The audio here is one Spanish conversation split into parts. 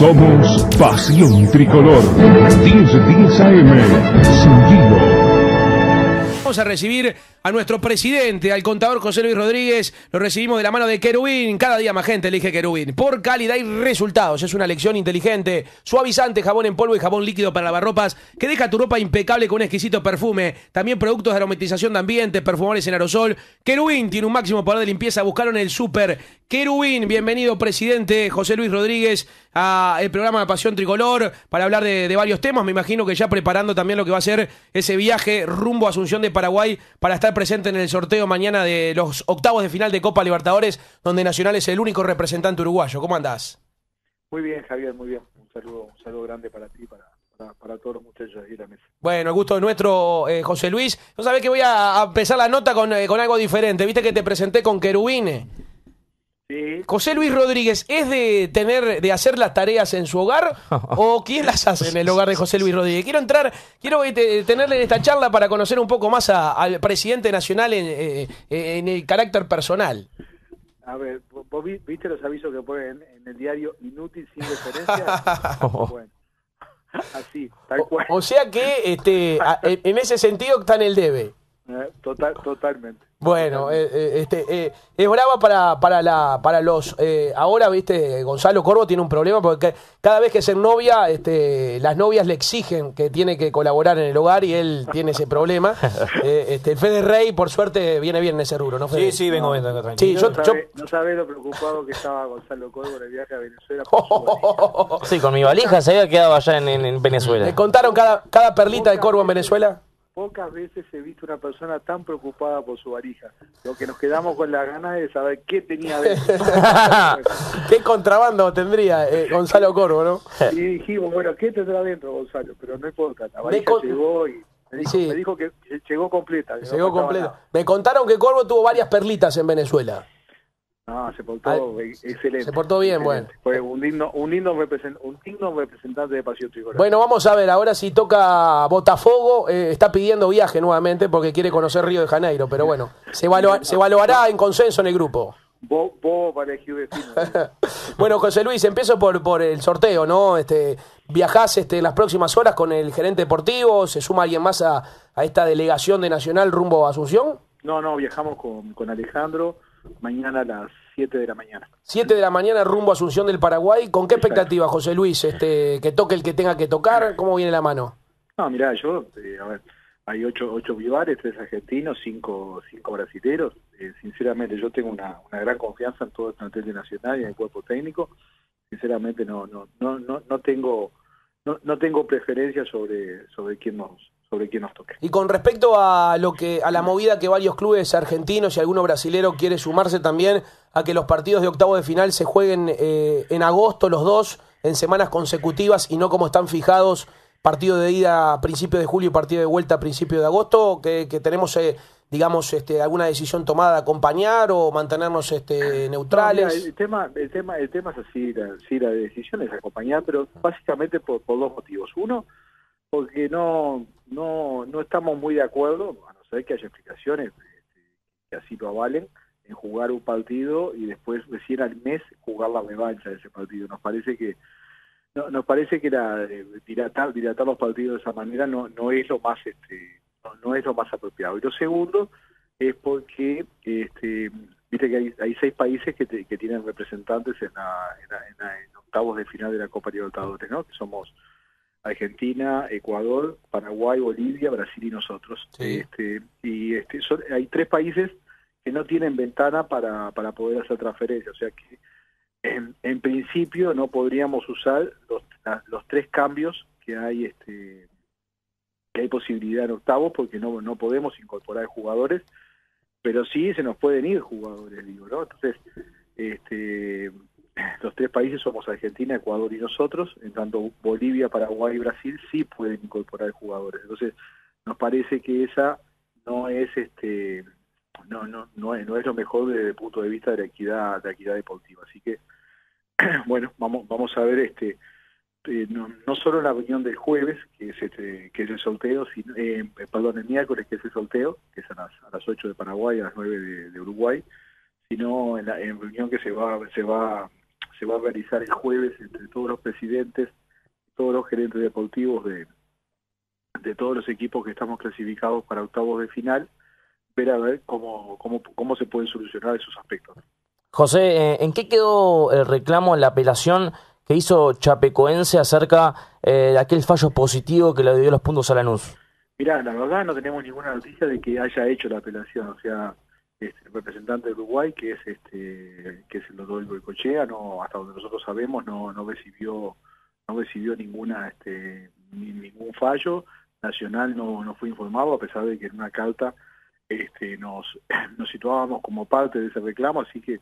Somos Pasión Tricolor. 1010 AM. Sin Vamos a recibir a nuestro presidente, al contador José Luis Rodríguez. Lo recibimos de la mano de Querubín. Cada día más gente elige Querubín. Por calidad y resultados. Es una lección inteligente. Suavizante, jabón en polvo y jabón líquido para lavarropas que deja tu ropa impecable con un exquisito perfume. También productos de aromatización de ambiente, perfumables en aerosol. Querubín tiene un máximo poder de limpieza. Buscaron el súper. Querubín, bienvenido presidente José Luis Rodríguez al programa de Pasión Tricolor para hablar de, de varios temas. Me imagino que ya preparando también lo que va a ser ese viaje rumbo a Asunción de Paraguay para estar presente en el sorteo mañana de los octavos de final de Copa Libertadores, donde Nacional es el único representante uruguayo. ¿Cómo andás? Muy bien, Javier, muy bien. Un saludo, un saludo grande para ti, para, para, para todos los muchachos de la mesa. Bueno, el gusto es nuestro, eh, José Luis. No sabés que voy a, a empezar la nota con, eh, con algo diferente. Viste que te presenté con Querubine. Sí, José Luis Rodríguez, ¿es de tener, de hacer las tareas en su hogar o quién las hace en el hogar de José Luis Rodríguez? Quiero entrar, quiero eh, te- tenerle esta charla para conocer un poco más a- al presidente nacional en, eh, eh, en el carácter personal. a ver, ¿vos- ¿vos vi- viste los avisos que ponen en el diario inútil sin referencia? bueno, así, tal cual. O sea que este, a- en en ese sentido está en el debe. Eh, Total, totalmente. Bueno, eh, eh, este, eh, es brava para, para, la, para los... eh, ahora, viste, Gonzalo Corvo tiene un problema porque cada vez que se novia, este, las novias le exigen que tiene que colaborar en el hogar y él tiene ese problema. Eh, este, el Fede Rey, por suerte, viene bien en ese rubro, ¿no, Fede? Sí, sí, vengo, vengo, vengo, Sí, tranquilo. yo- no, sabe lo preocupado que estaba Gonzalo Corvo en el viaje a Venezuela. Sí, con mi valija se había quedado allá en, en- en Venezuela. ¿Le contaron cada, cada perlita de Corvo en Venezuela? Pocas veces he visto una persona tan preocupada por su varija. Lo que nos quedamos con la ganas de saber qué tenía dentro. ¿Qué contrabando tendría eh, Gonzalo Corvo, no? y dijimos, bueno, ¿qué tendrá dentro, Gonzalo? Pero no importa, la Me varija con- llegó y me dijo, Sí. me dijo que llegó completa. que Llegó nada. Me contaron que Corvo tuvo varias perlitas en Venezuela. No, se portó Al- excelente. se portó bien, excelente. Fue un digno, un digno, un digno representante de Pasión Tricolor. Bueno, vamos a ver, ahora si toca Botafogo, eh, está pidiendo viaje nuevamente porque quiere conocer Río de Janeiro, pero bueno, se, evalua- se evaluará en consenso en el grupo. Vos, vos para. ¿no? Bueno, José Luis, empiezo por, por el sorteo, ¿no? Este, viajás este, las próximas horas con el gerente deportivo, ¿se suma alguien más a, a esta delegación de Nacional rumbo a Asunción? No, no, viajamos con, con Alejandro mañana a las 7 de la mañana. 7 de la mañana rumbo a Asunción del Paraguay. ¿Con qué expectativa, José Luis? Este, ¿Que toque el que tenga que tocar? ¿Cómo viene la mano? No, mirá, yo, eh, a ver, hay ocho, ocho vivares, tres argentinos, cinco, cinco brasileros. Eh, sinceramente, yo tengo una, una gran confianza en todo el plantel de Nacional y en el cuerpo técnico. Sinceramente, no, no, no, no, no tengo, no, no tengo preferencia sobre, sobre quién nos, sobre quién nos toque. Y con respecto a lo que a la movida que varios clubes argentinos y alguno brasilero quiere sumarse también a que los partidos de octavo de final se jueguen eh, en agosto los dos en semanas consecutivas y no como están fijados partido de ida a principio de julio y partido de vuelta a principio de agosto que, que tenemos eh, digamos este alguna decisión tomada acompañar o mantenernos este No, mira, neutrales el tema, el tema, el tema es así, la, la decisión es acompañar, pero básicamente por, por dos motivos. Uno, porque no, no, no estamos muy de acuerdo, a no ser que haya explicaciones este, que así lo avalen, en jugar un partido y después recién al mes jugar la revancha de ese partido. Nos parece que no, nos parece que la, eh, dilatar, dilatar los partidos de esa manera no, no es lo más este, no, no es lo más apropiado. Y lo segundo es porque este, viste que hay, hay seis países que, tienen representantes en, la, en, la- en en octavos de final de la Copa Libertadores, ¿no? Que somos Argentina, Ecuador, Paraguay, Bolivia, Brasil y nosotros. Sí. Este, y este, son- hay tres países que no tienen ventana para, para poder hacer transferencias, o sea que en, en principio no podríamos usar los, la- los tres cambios que hay este que hay posibilidad en octavos porque no, no podemos incorporar jugadores, pero sí se nos pueden ir jugadores, digo, ¿no? Entonces, este los tres países somos Argentina, Ecuador y nosotros, en tanto Bolivia, Paraguay y Brasil sí pueden incorporar jugadores. Entonces, nos parece que esa no es este no no no es, no es lo mejor desde el punto de vista de la equidad de la equidad deportiva. Así que bueno, vamos vamos a ver este eh, no, no solo la reunión del jueves, que es este, que es el sorteo, sino, eh, perdón, el miércoles, que es el sorteo, que es a las, a las 8 de Paraguay, a las 9 de, Uruguay, sino en la en reunión que se va, se va, se va a realizar el jueves entre todos los presidentes, todos los gerentes deportivos de, de todos los equipos que estamos clasificados para octavos de final, ver a ver cómo, cómo, cómo se pueden solucionar esos aspectos. José, eh, ¿en qué quedó el reclamo la apelación que hizo Chapecoense acerca eh, de aquel fallo positivo que le dio los puntos a Lanús? Mirá, la verdad no tenemos ninguna noticia de que haya hecho la apelación, o sea, este, el representante de Uruguay, que es este, que es el doctor Boicochea, no, hasta donde nosotros sabemos, no, no recibió, no recibió ninguna, este, ni- ningún fallo. Nacional no, no fue informado, a pesar de que en una carta este, nos, nos situábamos como parte de ese reclamo, así que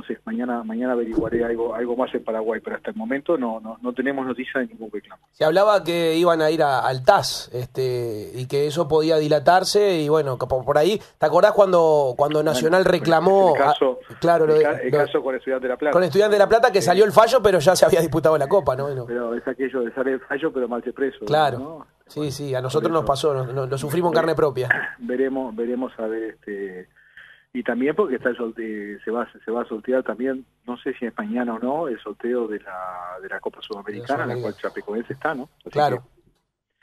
no sé, mañana mañana averiguaré algo algo más en Paraguay, pero hasta el momento no no, no tenemos noticia de ningún reclamo. Se hablaba que iban a ir a- al TAS este, y que eso podía dilatarse y bueno, por por ahí, ¿te acordás cuando, cuando Nacional Bueno, reclamó, el caso, claro, lo el, de- ca- el lo- caso con Estudiantes de la Plata. con Estudiantes de La Plata que salió el fallo pero ya se había disputado la Copa, ¿no? Bueno, Pero es aquello de sale el fallo, pero mal preso. claro, ¿no? sí, sí, a nosotros nos pasó, nos- lo sufrimos en carne propia. Veremos, veremos a ver este y también porque está el sorte- se va se va a sortear también, no sé si es mañana o no, el sorteo de la de la Copa Sudamericana, en la cual Chapecoense está, ¿no? Así Claro.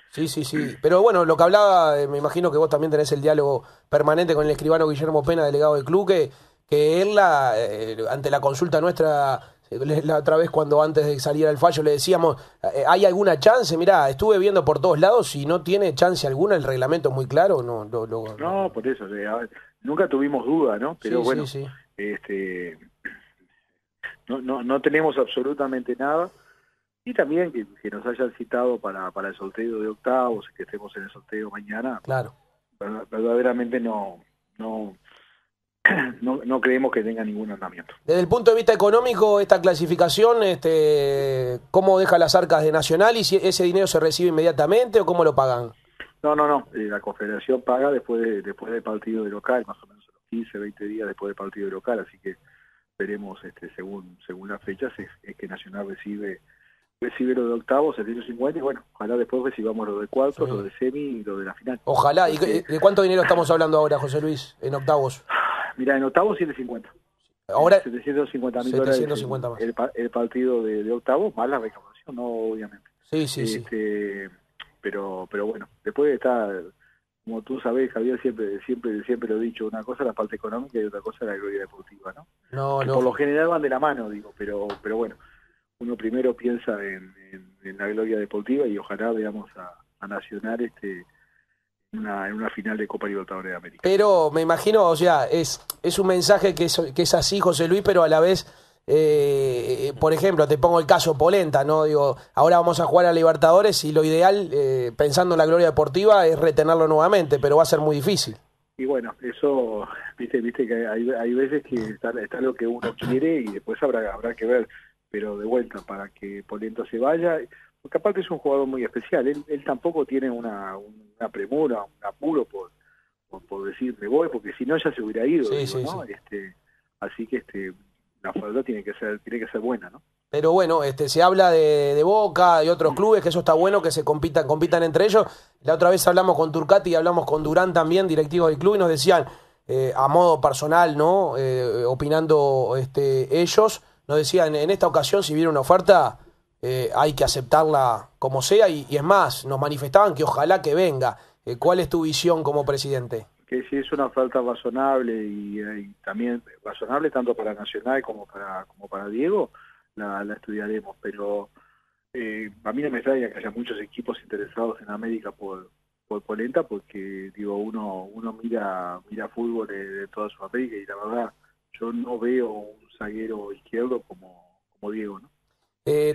Sí, sí, sí. Pero bueno, lo que hablaba, eh, me imagino que vos también tenés el diálogo permanente con el escribano Guillermo Pena, delegado del club, que, que él, la, eh, ante la consulta nuestra, eh, la otra vez cuando antes de salir al fallo le decíamos, eh, ¿hay alguna chance? Mirá, estuve viendo por todos lados y no tiene chance alguna, el reglamento es muy claro. No, lo- lo- No, por eso, eh, a ver, nunca tuvimos duda, ¿no? Pero Sí, bueno, sí, sí. este no, no, no tenemos absolutamente nada y también que, que nos hayan citado para, para el sorteo de octavos que estemos en el sorteo mañana Claro. ver- verdaderamente no no no, no creemos que tenga ningún andamiento Desde el punto de vista económico, esta clasificación, este, ¿cómo deja las arcas de Nacional y si ese dinero se recibe inmediatamente o cómo lo pagan? No no no eh, la confederación paga después de, después del partido de local más o menos los 15 20 días después del partido de local así que veremos este según según las fechas es, es que Nacional recibe recibe lo de octavos, 750, y bueno, ojalá después recibamos lo de cuartos, Sí. lo de semi y lo de la final. Ojalá. ¿Y de cuánto dinero estamos hablando ahora, José Luis, en octavos? Mira, en octavos 750. Ahora, 750 mil dólares 750 el, más. el pa- el partido de, de octavos, más la recaudación, no, obviamente. sí, sí, sí. Pero pero bueno, después está, como tú sabes, Javier, siempre siempre siempre lo he dicho, una cosa es la parte económica y otra cosa es la gloria deportiva, ¿no? No, que no. por lo general van de la mano, digo, pero pero bueno, uno primero piensa en, en- en la gloria deportiva y ojalá veamos a, a Nacional este en una, en una final de Copa Libertadores de América. Pero me imagino, o sea, es, es un mensaje que es, que es así, José Luis, pero a la vez, eh, por ejemplo, te pongo el caso Polenta, ¿no? Digo, ahora vamos a jugar a Libertadores y lo ideal, eh, pensando en la gloria deportiva, es retenerlo nuevamente, pero va a ser muy difícil. Y bueno, eso, viste, viste que hay, hay veces que está, está lo que uno quiere y después habrá habrá que ver, pero de vuelta para que Polenta se vaya, porque aparte es un jugador muy especial, él, él tampoco tiene una, una premura, un apuro por, por, por decir me voy, porque si no ya se hubiera ido, Sí, digo, sí, ¿no? sí. Este, así que este la falta tiene que ser tiene que ser buena, ¿no? Pero bueno, este, se habla de, de Boca y otros clubes, que eso está bueno, que se compitan, compitan entre ellos. La otra vez hablamos con Turcati y hablamos con Durán también, directivos del club, y nos decían, eh, a modo personal, ¿no? Eh, opinando este, ellos, nos decían, en esta ocasión, si viene una oferta, eh, hay que aceptarla como sea, y, y es más, nos manifestaban que ojalá que venga. Eh, ¿Cuál es tu visión como presidente? Que si es una falta razonable y, eh, y también razonable tanto para Nacional como para como para Diego, la, la estudiaremos. Pero eh, a mí no me extraña que haya muchos equipos interesados en América por por Polenta, porque digo uno uno mira mira fútbol de, de toda Sudamérica y la verdad yo no veo un zaguero izquierdo como como Diego, ¿no? Eh,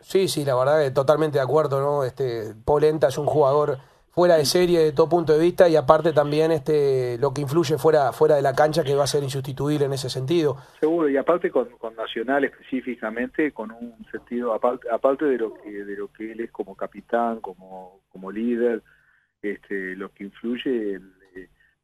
sí, sí, la verdad, totalmente de acuerdo, ¿no? Este, Polenta es un jugador fuera de serie de todo punto de vista y aparte también este lo que influye fuera fuera de la cancha que va a ser insustituible en ese sentido. Seguro, y aparte con, con Nacional específicamente, con un sentido, aparte, aparte de lo que de lo que él es como capitán, como, como líder, este, lo que influye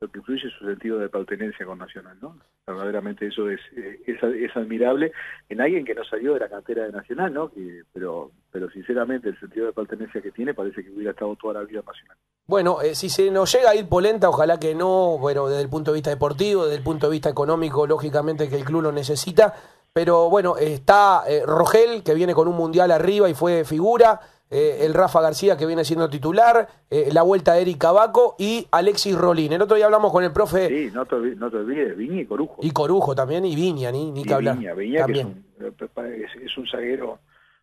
lo que influye es su sentido de pertenencia con Nacional, ¿no? Verdaderamente eso es, eh, es, es admirable en alguien que no salió de la cantera de Nacional, ¿no? Que, pero, pero sinceramente el sentido de pertenencia que tiene parece que hubiera estado toda la vida en Nacional. Bueno, eh, si se nos llega a ir Polenta, ojalá que no, bueno, desde el punto de vista deportivo, desde el punto de vista económico, lógicamente que el club lo necesita, pero bueno, está eh, Rogel, que viene con un mundial arriba y fue figura, eh, el Rafa García, que viene siendo titular, eh, la vuelta de Eric Cabaco y Alexis Rolín. El otro día hablamos con el profe... Sí, no te, no te olvides, Viña y Corujo. Y Corujo también, y Viña, ni, ni Y que hablar. Viña, Viña, que es también. un, es, un zaguero,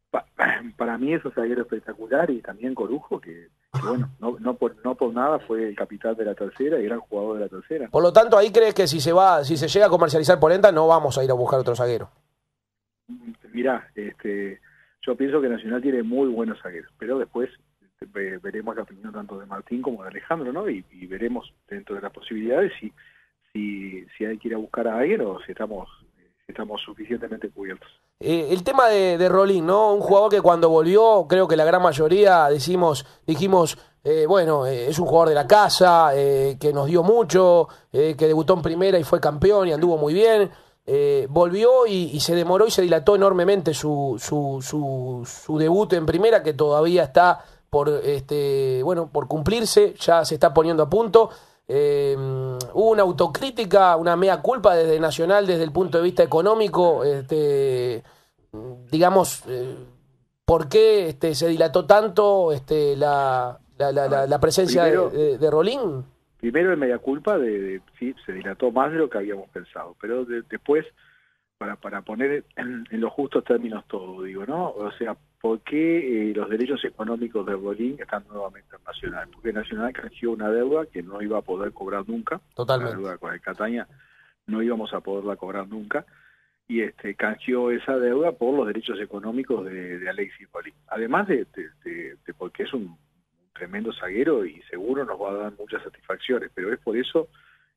pa- para mí es un zaguero espectacular y también Corujo, que, bueno, no, no, por, no por nada fue el capitán de la tercera y gran jugador de la tercera. Por lo tanto, ahí crees que si se va, si se llega a comercializar Polenta, no vamos a ir a buscar otro zaguero. Mirá, este, yo pienso que Nacional tiene muy buenos zagueros, pero después ve- veremos la opinión tanto de Martín como de Alejandro, ¿no? Y, y veremos dentro de las posibilidades si, si, si hay que ir a buscar a alguien o si estamos, si estamos suficientemente cubiertos. Eh, el tema de, de Rolín, ¿no? Un jugador que cuando volvió, creo que la gran mayoría decimos, dijimos, eh, bueno, eh, es un jugador de la casa, eh, que nos dio mucho, eh, que debutó en primera y fue campeón y anduvo muy bien. Eh, volvió y, y se demoró y se dilató enormemente su, su, su, su debut en primera, que todavía está por, este, bueno, por cumplirse, ya se está poniendo a punto. Eh, hubo una autocrítica, una mea culpa desde Nacional desde el punto de vista económico, este, digamos, eh, ¿por qué este, se dilató tanto este, la, la, la, presencia Primero- de, de- de Rolín? Primero el media culpa de, de- sí, se dilató más de lo que habíamos pensado, pero de- después, para, para poner en, en los justos términos todo, digo, ¿no? O sea, ¿por qué eh, los derechos económicos de Rolín están nuevamente en Nacional? Porque Nacional canjeó una deuda que no iba a poder cobrar nunca, la Totalmente. deuda con el Cataña no íbamos a poderla cobrar nunca, y este canjeó esa deuda por los derechos económicos de, de Alexis Rolín. Además de, de- de- de porque es un tremendo zaguero y seguro nos va a dar muchas satisfacciones, pero es por eso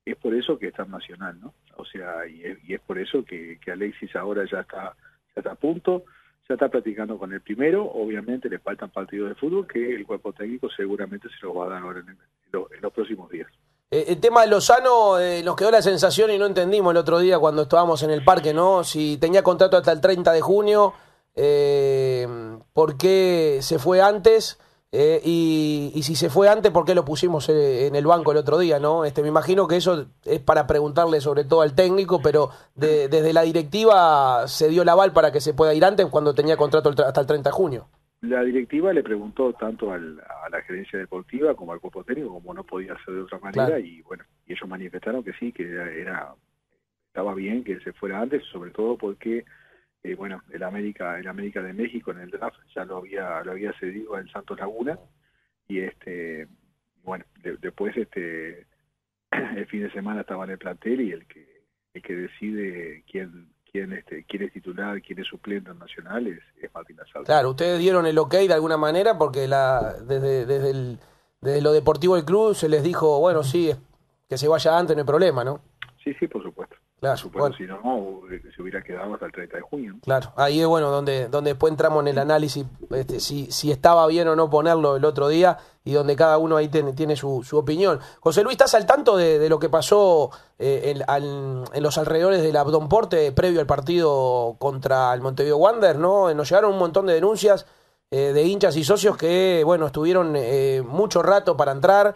es por eso que está en Nacional, ¿no? O sea, y es, por eso que, Alexis ahora ya está ya está a punto, ya está platicando con el primero, obviamente le faltan partidos de fútbol que el cuerpo técnico seguramente se los va a dar ahora en los próximos días. Eh, el tema de Lozano eh, nos quedó la sensación y no entendimos el otro día cuando estábamos en el parque, ¿no? Si tenía contrato hasta el 30 de junio, eh, ¿por qué se fue antes? Eh, y, y si se fue antes, ¿por qué lo pusimos eh, en el banco el otro día, no? Este, me imagino que eso es para preguntarle sobre todo al técnico, pero de- desde la directiva se dio el aval para que se pueda ir antes cuando tenía contrato hasta el 30 de junio. La directiva le preguntó tanto al- a la gerencia deportiva como al cuerpo técnico como no podía ser de otra manera Claro. y bueno, y ellos manifestaron que sí, que era, era- estaba bien que se fuera antes, sobre todo porque eh, bueno, el América, el América de México en el draft ya lo había lo había cedido al Santos Laguna y este bueno, de- después este el fin de semana estaba en el plantel y el que el que decide quién quién este quién es titular, quién es suplente en Nacional es, es Martín Asalto. Claro, ustedes dieron el ok de alguna manera porque la, desde, desde, el, desde lo deportivo del club se les dijo, bueno, sí, que se vaya antes, no hay problema, ¿no? Sí, sí, por supuesto. Claro, bueno. si no, eh, se hubiera quedado hasta el 30 de junio. Claro, ahí es bueno donde, donde después entramos en el análisis, este, si, si estaba bien o no ponerlo el otro día y donde cada uno ahí tiene, tiene su, su opinión. José Luis, ¿estás al tanto de, de lo que pasó eh, en, al- en los alrededores del Abdón Porte previo al partido contra el Montevideo Wander? ¿no? Nos llegaron un montón de denuncias eh, de hinchas y socios que, bueno, estuvieron eh, mucho rato para entrar.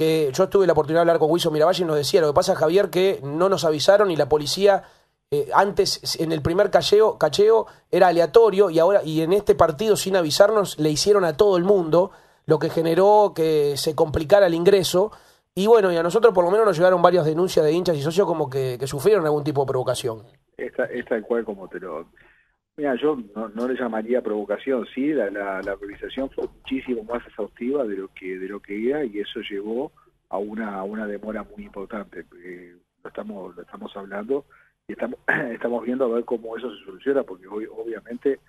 Que yo tuve la oportunidad de hablar con Wilson Miravalle y nos decía, lo que pasa, Javier, que no nos avisaron y la policía eh, antes en el primer cacheo, cacheo era aleatorio y ahora y en este partido sin avisarnos le hicieron a todo el mundo, lo que generó que se complicara el ingreso. Y bueno, y a nosotros por lo menos nos llegaron varias denuncias de hinchas y socios como que, sufrieron algún tipo de provocación. Esta, es tal cual como te lo... Mira, yo no, le llamaría provocación, sí, la, la, organización fue muchísimo más exhaustiva de lo que de lo que era y eso llevó a una, una demora muy importante. Lo estamos lo estamos hablando y estamos estamos viendo a ver cómo eso se soluciona porque hoy obviamente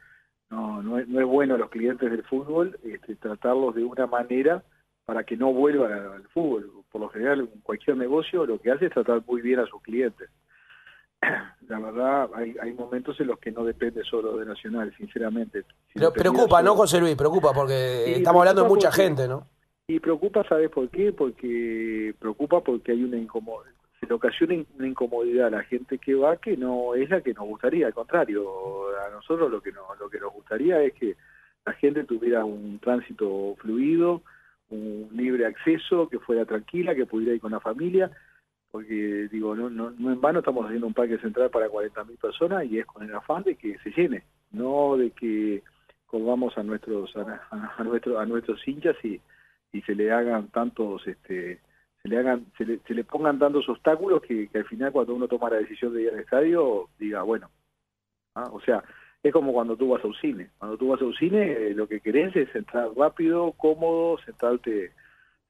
no no es, no es bueno a los clientes del fútbol este, tratarlos de una manera para que no vuelvan al fútbol. Por lo general, cualquier negocio lo que hace es tratar muy bien a sus clientes la verdad hay, hay momentos en los que no depende solo de Nacional, sinceramente. Si Pero preocupa, ¿no, José Luis? Preocupa porque Sí, estamos hablando de mucha porque- gente, ¿no? Y preocupa, ¿sabes por qué? Porque preocupa porque hay una incomodidad, se le ocasiona una incomodidad a la gente que va que no es la que nos gustaría, al contrario, a nosotros lo que nos, lo que nos gustaría es que la gente tuviera un tránsito fluido, un libre acceso, que fuera tranquila, que pudiera ir con la familia, porque digo, no, no, no en vano estamos haciendo un parque central para 40.000 personas y es con el afán de que se llene, no de que colgamos a nuestros a, a, nuestro, a nuestros hinchas y, y se le hagan tantos este se le hagan se le, se le pongan tantos obstáculos que, que, al final cuando uno toma la decisión de ir al estadio diga bueno ¿ah? o sea es como cuando tú vas a un cine cuando tú vas a un cine eh, lo que querés es entrar rápido cómodo sentarte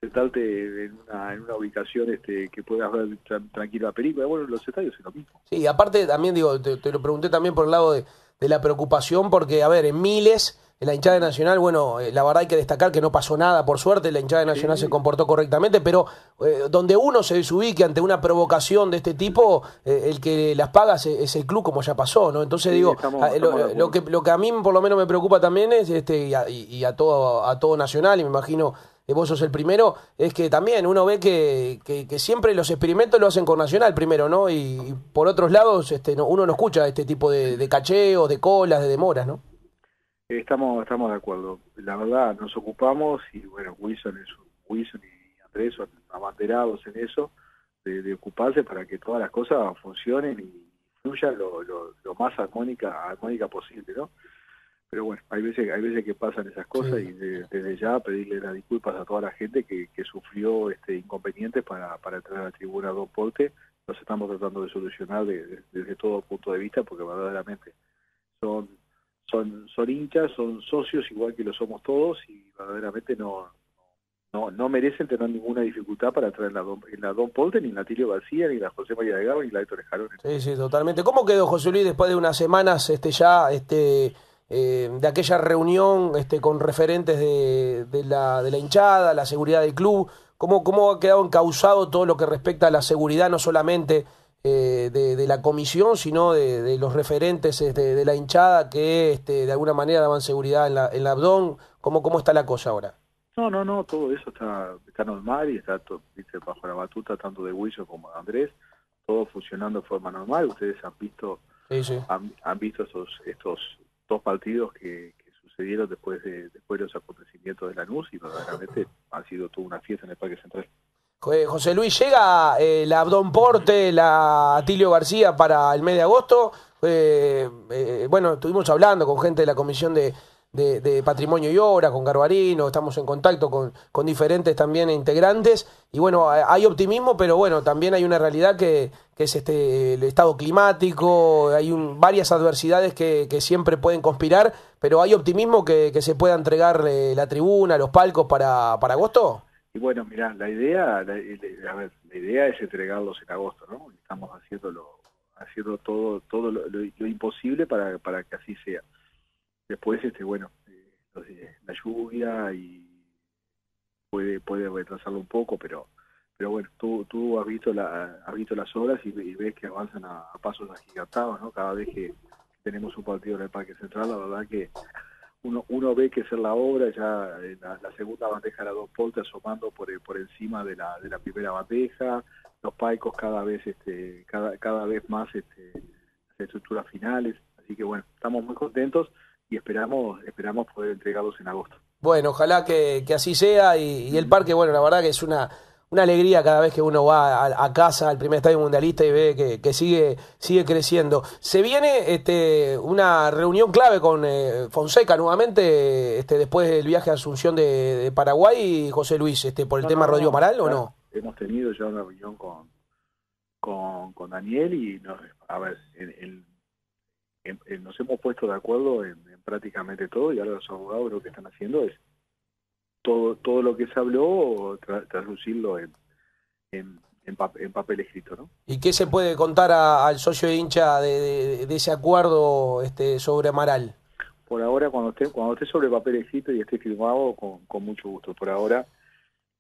sentarte en una, en una ubicación este, que puedas ver tranquila la película. Bueno, los estadios es lo mismo. Sí, aparte también, digo, te, te, lo pregunté también por el lado de, de la preocupación, porque, a ver, en miles en la hinchada nacional, bueno, eh, la verdad hay que destacar que no pasó nada, por suerte, la hinchada nacional sí. se comportó correctamente, pero eh, donde uno se desubique ante una provocación de este tipo, eh, el que las paga es, es, el club, como ya pasó, ¿no? Entonces sí, digo, estamos, estamos lo, que, lo que a mí por lo menos me preocupa también es, este y a, y a todo, a todo Nacional, y me imagino vos sos el primero, es que también uno ve que, que, que, siempre los experimentos lo hacen con Nacional primero, ¿no? Y, y por otros lados, este, no, uno no escucha este tipo de, de cacheos, de colas, de demoras, ¿no? Estamos, estamos de acuerdo. La verdad, nos ocupamos y bueno, Wilson, es, Wilson y Andrés son abanderados en eso, de, de, ocuparse para que todas las cosas funcionen y fluyan lo, lo, lo, más armónica, armónica posible, ¿no? Pero bueno, hay veces, hay veces que pasan esas cosas sí. y de, desde ya pedirle las disculpas a toda la gente que, que sufrió este inconvenientes para, para entrar a la tribuna Don Porte. Los estamos tratando de solucionar de, de, desde todo punto de vista porque verdaderamente son son, son hinchas, son socios igual que lo somos todos y verdaderamente no, no, no merecen tener ninguna dificultad para entrar en la Don, en la Don Polte, ni en la Tilio García, ni la José María de Gabo, ni la Héctor Escalón. Sí, sí, totalmente. ¿Cómo quedó José Luis después de unas semanas este ya este eh, de aquella reunión este con referentes de, de, la, de la hinchada, la seguridad del club? ¿Cómo, ¿Cómo ha quedado encauzado todo lo que respecta a la seguridad, no solamente eh, de, de, la comisión, sino de, de los referentes este, de la hinchada que este, de alguna manera daban seguridad en la, en la Abdón. ¿Cómo, ¿Cómo está la cosa ahora? No, no, no, todo eso está, está normal y está todo, ¿viste? bajo la batuta tanto de Wilson como de Andrés, todo funcionando de forma normal. Ustedes han visto sí, sí. Han, han, visto esos, estos dos partidos que, que sucedieron después de, después de los acontecimientos de la NUS y verdaderamente ha sido toda una fiesta en el Parque Central. José Luis, llega eh, la Abdón Porte, la Atilio García para el mes de agosto. Eh, eh, bueno, estuvimos hablando con gente de la Comisión de, de, de, Patrimonio y Obra, con Garbarino, estamos en contacto con, diferentes también integrantes. Y bueno, hay optimismo, pero bueno, también hay una realidad que, que es este el estado climático, hay un, varias adversidades que, que, siempre pueden conspirar, pero hay optimismo que, se pueda entregar la tribuna, los palcos para, para agosto. Y bueno, mira, la idea, la, idea es entregarlos en agosto, ¿no? Estamos haciéndolo, haciendo todo, todo lo, lo, lo imposible para, para que así sea. Después, este, bueno, eh, la lluvia y puede, puede retrasarlo un poco, pero, pero bueno, tú, tú has visto la, has visto las obras y, ves que avanzan a, a, pasos agigantados, ¿no? Cada vez que tenemos un partido en el Parque Central, la verdad que uno, uno ve que hacer la obra, ya la, la segunda bandeja era dos poltas asomando por, por encima de la, de la primera bandeja, los paicos cada vez este, cada, cada vez más este, las estructuras finales, así que bueno, estamos muy contentos y esperamos, esperamos poder entregarlos en agosto. Bueno, ojalá que, que así sea y, y el parque, bueno, la verdad que es una una alegría cada vez que uno va a, a, casa al primer estadio mundialista y ve que, que, sigue sigue creciendo. Se viene este, una reunión clave con eh, Fonseca nuevamente este, después del viaje a Asunción de, de Paraguay, José Luis, este, por el no, tema no, Rodrigo Maral, ¿o no? Hemos tenido ya una reunión con, con, con Daniel y a ver, en, en, en, nos hemos puesto de acuerdo en, prácticamente todo y ahora los abogados lo que están haciendo es todo todo lo que se habló tra traducirlo en, en, en, en, papel escrito ¿no? ¿Y qué se puede contar a, al socio de hincha de, de, de, ese acuerdo este sobre Amaral? Por ahora cuando esté cuando esté sobre papel escrito y esté firmado con, con mucho gusto. Por ahora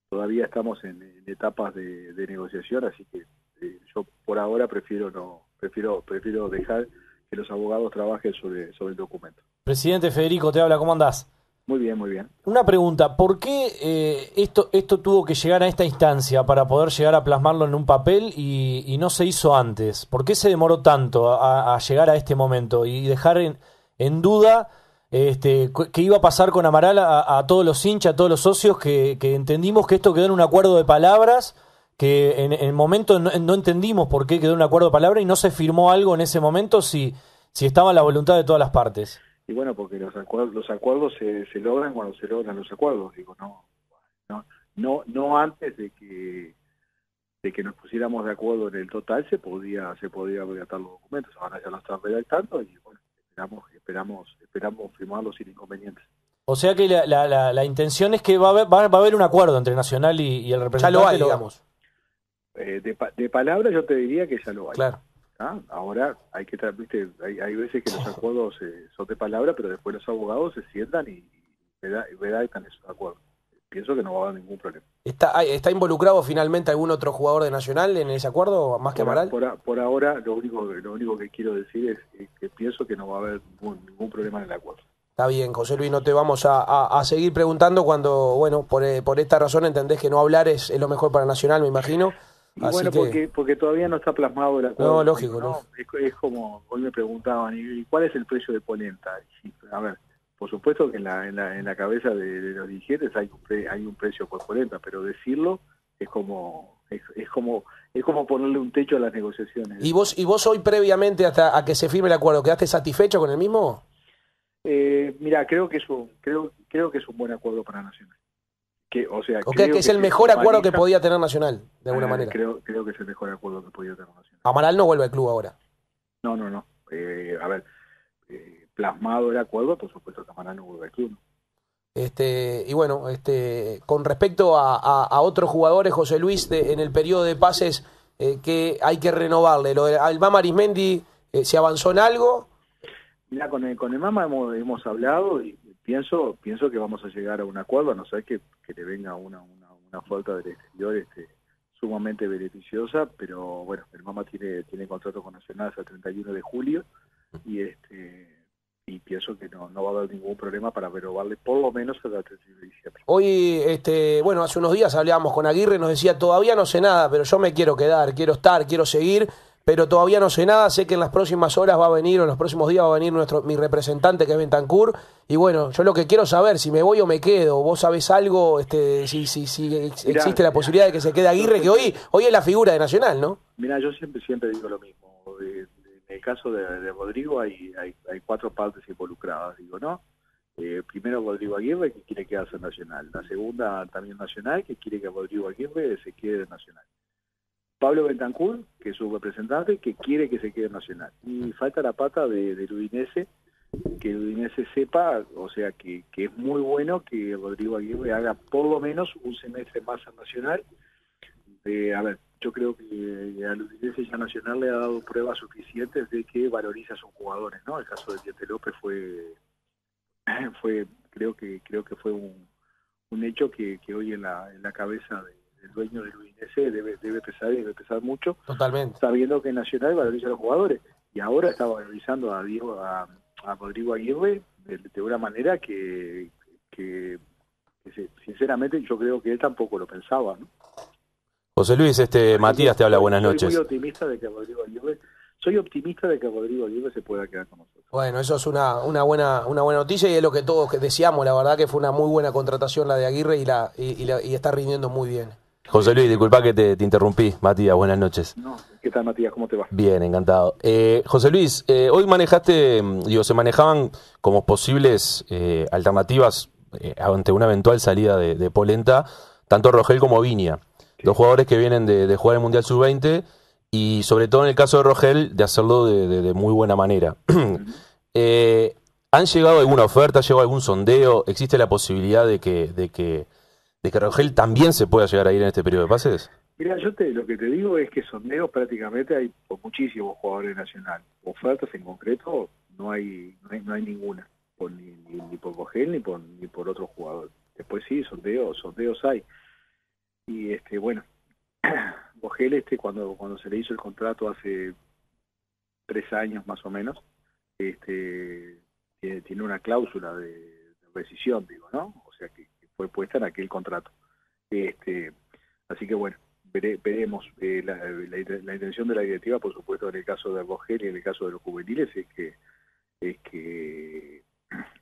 todavía estamos en, en etapas de, de, negociación, así que eh, yo por ahora prefiero no prefiero prefiero dejar que los abogados trabajen sobre sobre el documento. Presidente Federico, te habla, ¿cómo andás? Muy bien, muy bien. Una pregunta, ¿por qué eh, esto, esto tuvo que llegar a esta instancia para poder llegar a plasmarlo en un papel y, y no se hizo antes? ¿Por qué se demoró tanto a, a llegar a este momento y dejar en, en duda este, qué iba a pasar con Amaral a, a, todos los hinchas, a todos los socios, que, que entendimos que esto quedó en un acuerdo de palabras que en, el momento no, no, entendimos por qué quedó un acuerdo de palabra y no se firmó algo en ese momento si, si estaba la voluntad de todas las partes. Y bueno, porque los acuerdos, los acuerdos se, se logran cuando se logran los acuerdos, digo, no, no, no, no antes de que de que nos pusiéramos de acuerdo en el total se podía se podía redactar los documentos ahora ya lo están redactando y bueno esperamos esperamos esperamos firmarlos sin inconvenientes o sea que la, la, la, intención es que va a haber, va, a haber un acuerdo entre Nacional y, el representante. Ya lo hay, digamos. Eh, de, de palabra yo te diría que ya lo hay. Claro. ¿Ah? Ahora hay que viste, hay, hay veces que los acuerdos eh, son de palabra, pero después los abogados se sientan y, redactan esos acuerdos. Pienso que no va a haber ningún problema. ¿Está, ¿Está involucrado finalmente algún otro jugador de Nacional en ese acuerdo, más que Amaral? Por, por, ahora, lo único, lo único que quiero decir es, que pienso que no va a haber ningún, ningún problema en el acuerdo. Está bien, José Luis, no te vamos a, seguir preguntando cuando, bueno, por, eh, por, esta razón entendés que no hablar es, es lo mejor para Nacional, me imagino. Y bueno, porque, porque todavía no está plasmado el acuerdo. No, lógico, ¿no? Es, como, hoy me preguntaban, ¿y cuál es el precio de Polenta? a ver, por supuesto que en la, en la, en la cabeza de, los dirigentes hay un, hay un precio por Polenta, pero decirlo es como es, es, como es como ponerle un techo a las negociaciones. ¿Y vos y vos hoy previamente hasta a que se firme el acuerdo quedaste satisfecho con el mismo? Eh, mira, creo que es un creo creo que es un buen acuerdo para Nacional que, o sea, que, es el mejor acuerdo que podía tener Nacional, de alguna eh, manera. Creo, creo que es el mejor acuerdo que podía tener Nacional. Amaral no vuelve al club ahora. No, no, no. Eh, a ver, eh, plasmado el acuerdo, por supuesto que Amaral no vuelve al club. Este, y bueno, este, con respecto a, a, otros jugadores, José Luis, de, en el periodo de pases que hay que renovarle, lo de Alba Arismendi, ¿se avanzó en algo? Mira, con el, con el Mama hemos, hemos hablado y pienso pienso que vamos a llegar a un acuerdo, no ser que, que le venga una, una, una falta del exterior este, sumamente beneficiosa, pero bueno, el Mama tiene tiene contrato con Nacional hasta el 31 de julio y este y pienso que no, no va a haber ningún problema para renovarle por lo menos hasta el 31 de diciembre. Hoy, este, bueno, hace unos días hablábamos con Aguirre, nos decía, todavía no sé nada, pero yo me quiero quedar, quiero estar, quiero seguir pero todavía no sé nada. Sé que en las próximas horas va a venir, o en los próximos días va a venir nuestro, mi representante, que es Bentancur. Y bueno, yo lo que quiero saber, si me voy o me quedo, vos sabés algo, este, si, si, si existe la posibilidad de que se quede Aguirre, que hoy, hoy es la figura de Nacional, ¿no? Mira, yo siempre, siempre digo lo mismo. en el caso de, Rodrigo hay, hay, hay, cuatro partes involucradas, digo, ¿no? Eh, primero Rodrigo Aguirre, que quiere quedarse en Nacional. La segunda también Nacional, que quiere que Rodrigo Aguirre se quede en Nacional. Pablo Bentancur, que es su representante, que quiere que se quede Nacional. Y falta la pata de, del Udinese, que el Udinese sepa, o sea, que, es muy bueno que Rodrigo Aguirre haga por lo menos un semestre más a Nacional. Eh, a ver, yo creo que al Udinese ya Nacional le ha dado pruebas suficientes de que valoriza a sus jugadores, ¿no? El caso de Diente López fue, fue creo que creo que fue un, un hecho que, que hoy en la, en la cabeza de el dueño del Udinese debe, debe pesar y debe pesar mucho. Totalmente. Sabiendo que Nacional valoriza a los jugadores. Y ahora está valorizando a Diego, a, a Rodrigo Aguirre de, una manera que, que, sinceramente yo creo que él tampoco lo pensaba, ¿no? José Luis, este Matías te habla, buenas noches. Soy optimista de que Rodrigo Aguirre, soy optimista de que Rodrigo Aguirre se pueda quedar con nosotros. Bueno, eso es una, una buena una buena noticia y es lo que todos deseamos, la verdad que fue una muy buena contratación la de Aguirre y la y, la, y está rindiendo muy bien. José Luis, disculpa que te, interrumpí. Matías, buenas noches. No, ¿qué tal Matías? ¿Cómo te va? Bien, encantado. Eh, José Luis, eh, hoy manejaste, mm, digo, se manejaban como posibles eh, alternativas ante una eventual salida de, Polenta, tanto Rogel como Viña, dos jugadores que vienen de, jugar el Mundial Sub-20 y sobre todo en el caso de Rogel, de hacerlo de, muy buena manera. ¿Han llegado alguna oferta? ¿Ha llegado algún sondeo? ¿Existe la posibilidad de que, de que de que Rogel también se pueda llegar a ir en este periodo de pases? Mira, yo te, lo que te digo es que sondeos prácticamente hay por muchísimos jugadores nacionales. Ofertas en concreto no hay no hay, no hay ninguna, por, ni, ni, por Rogel ni por, ni por otro jugador. Después sí, sondeos, sondeos hay. Y este bueno, Rogel este cuando, cuando se le hizo el contrato hace tres años más o menos, este tiene, tiene una cláusula de, de rescisión, digo, ¿no? O sea que fue puesta en aquel contrato. Este, así que bueno, veremos. Eh, la, la, intención de la directiva, por supuesto, en el caso de Rogel y en el caso de los juveniles, es que es que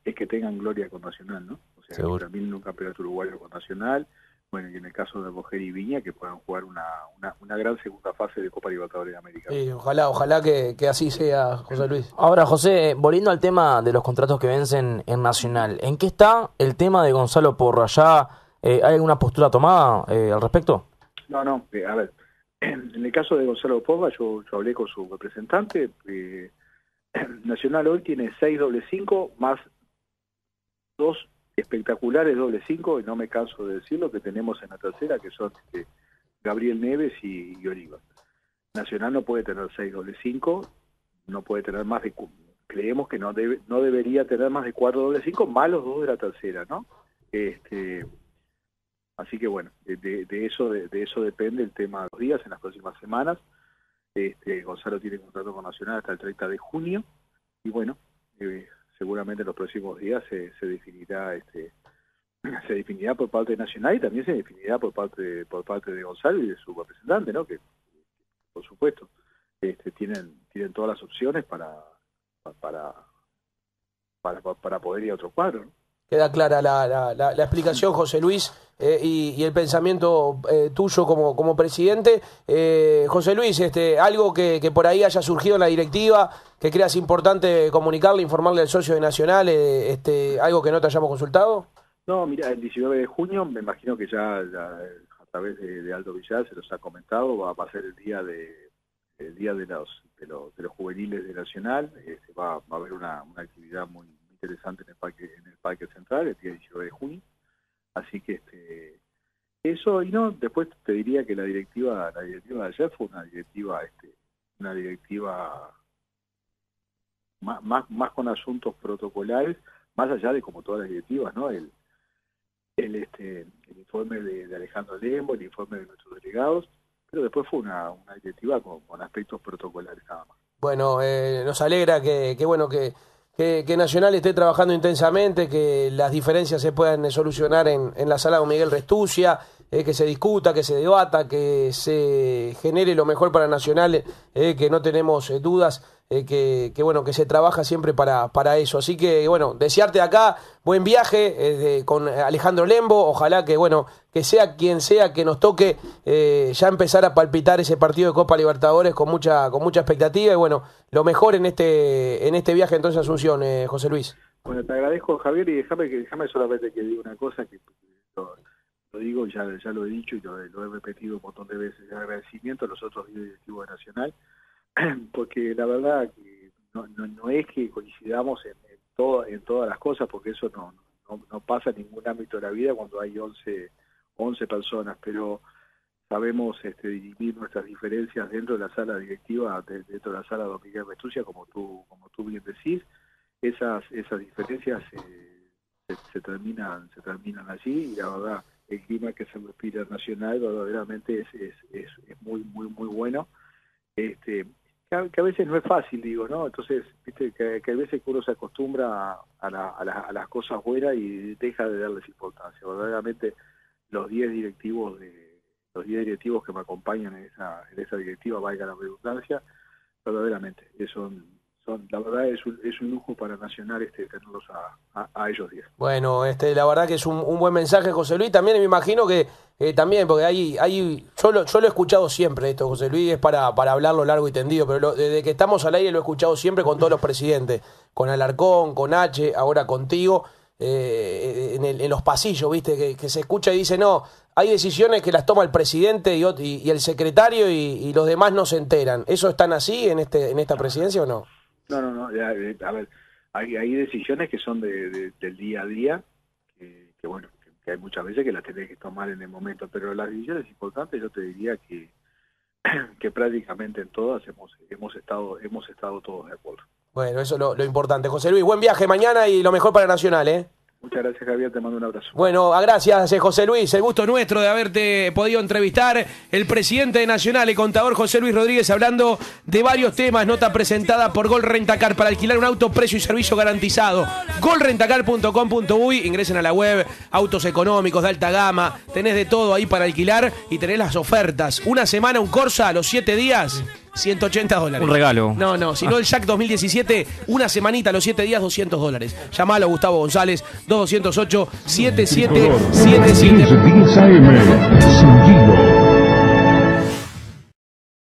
es que tengan gloria con Nacional, ¿no? O sea, que también un campeonato uruguayo con Nacional, bueno, y en el caso de Bojer y Viña, que puedan jugar una, una, una gran segunda fase de Copa Libertadores de América. Sí, ojalá, ojalá que, que así sea, José Luis. Ahora, José, volviendo al tema de los contratos que vencen en Nacional, ¿en qué está el tema de Gonzalo Porra? ¿Ya eh, hay alguna postura tomada eh, al respecto? No, no, eh, a ver, en el caso de Gonzalo Porra, yo, yo hablé con su representante, eh, Nacional hoy tiene 6 doble 5 más dos espectaculares doble 5, y no me canso de decirlo, que tenemos en la tercera, que son este, Gabriel Neves y, Olivas. Nacional no puede tener 6 doble 5, no puede tener más de... Creemos que no debe, no debería tener más de 4 doble 5, más los dos de la tercera, ¿no? Este, así que bueno, de, de- eso de, de eso depende el tema de los días en las próximas semanas. Este, Gonzalo tiene contrato con Nacional hasta el 30 de junio y bueno, eh, seguramente en los próximos días se, se definirá este se definirá por parte Nacional y también se definirá por parte de, por parte de Gonzalo y de su representante, ¿no? Que por supuesto este, tienen tienen todas las opciones para para para, para poder ir a otro cuadro. Queda clara la, la- la- la explicación, José Luis, eh, y, y el pensamiento eh, tuyo como, como presidente. Eh, José Luis, este, algo que, que por ahí haya surgido en la directiva, que creas importante comunicarle, informarle al socio de Nacional, eh, este, algo que no te hayamos consultado. No, mira, el 19 de junio, me imagino que ya, ya, a través de, Aldo Villar se los ha comentado, va, va a ser el día de el día de los de los, de los juveniles de Nacional, este, va, va a haber una, una actividad muy interesante en el parque en el parque central el día 19 de junio, así que este eso y no, después te diría que la directiva la directiva de ayer fue una directiva este una directiva más, más, más con asuntos protocolares, más allá de como todas las directivas, ¿no? El, el, este, el informe de, Alejandro Lembo, el informe de nuestros delegados, pero después fue una, una directiva con, con aspectos protocolares nada más. Bueno, eh, nos alegra que, que bueno que, que, que Nacional esté trabajando intensamente, que las diferencias se puedan solucionar en, en la sala con Miguel Restucia, eh, que se discuta, que se debata, que se genere lo mejor para Nacional, eh, que no tenemos eh, dudas, eh, que, que, bueno que se trabaja siempre para, para eso. Así que bueno, desearte acá buen viaje eh, con Alejandro Lembo, ojalá que bueno que sea quien sea que nos toque eh, ya empezar a palpitar ese partido de Copa Libertadores con mucha con mucha expectativa y bueno lo mejor en este en este viaje entonces Asunción, eh, José Luis. Bueno, te agradezco Javier y déjame que déjame solamente que diga una cosa que lo, digo, ya, ya lo he dicho y lo, lo he repetido un montón de veces, agradecimiento a los otros directivos de Nacional, porque la verdad que no, no, no es que coincidamos en, en, todo, en todas las cosas, porque eso no, no, no pasa en ningún ámbito de la vida cuando hay 11, 11 personas, pero sabemos este, dirimir nuestras diferencias dentro de la sala directiva, de- dentro de la sala de Don Miguel Restucia, como tú, como tú bien decís, esas, esas diferencias eh, se, se terminan, se terminan allí y la verdad el clima que se respira nacional verdaderamente es, es, es, es muy, muy, muy bueno. Este, que a, veces no es fácil, digo, ¿no? Entonces, viste, que, a veces uno se acostumbra a, la- a, la- a las cosas buenas y deja de darles importancia. Verdaderamente, los 10 directivos de los 10 directivos que me acompañan en esa, en esa directiva, valga la redundancia, verdaderamente, son, la verdad es un, es un lujo para Nacional este tenerlos a, a, ellos 10. Bueno, este, la verdad que es un, un buen mensaje, José Luis. También me imagino que eh, también, porque hay, hay, yo lo, yo lo he escuchado siempre esto, José Luis, es para, para hablarlo largo y tendido, pero lo- desde que estamos al aire lo he escuchado siempre con todos los presidentes, con Alarcón, con H, ahora contigo, eh, en, el- en los pasillos, viste, que, se escucha y dice, no, hay decisiones que las toma el presidente y, el secretario y, y los demás no se enteran. ¿Eso están así en este, en esta presidencia o no? No, no, no, eh, a ver, hay, hay decisiones que son de, de- del día a día, que, que bueno, que, que hay muchas veces que las tenés que tomar en el momento, pero las decisiones importantes yo te diría que, que prácticamente en todas hemos, hemos, estado, hemos estado todos de acuerdo. Bueno, eso es lo, lo importante. José Luis, buen viaje mañana y lo mejor para Nacional, ¿eh? Muchas gracias Javier, te mando un abrazo. Bueno, gracias eh, José Luis, el gusto nuestro de haberte podido entrevistar. El presidente de Nacional, el contador José Luis Rodríguez, hablando de varios temas. Nota presentada por Gol Rentacar para alquilar un auto, precio y servicio garantizado. Golrentacar.com.uy, ingresen a la web, autos económicos de alta gama, tenés de todo ahí para alquilar y tenés las ofertas. Una semana, un Corsa a los siete días. 180 dólares. Un regalo. No, no, si no el Jack 2017, una semanita, los 7 días, 200 dólares. Llamalo a Gustavo González, 2208 Tricolor. 7777. 15 10 AM. Sin Gilo.